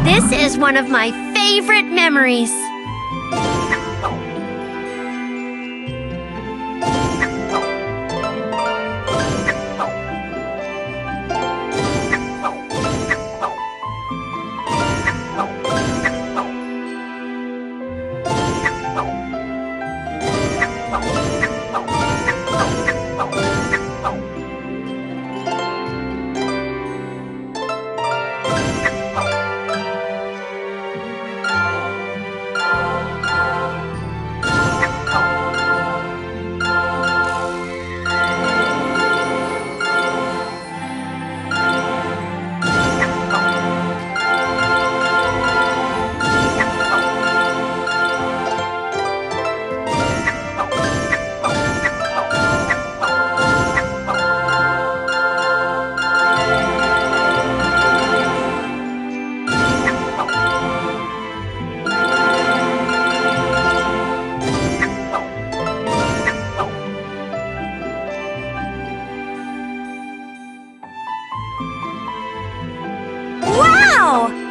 This is one of my favorite memories. Wow.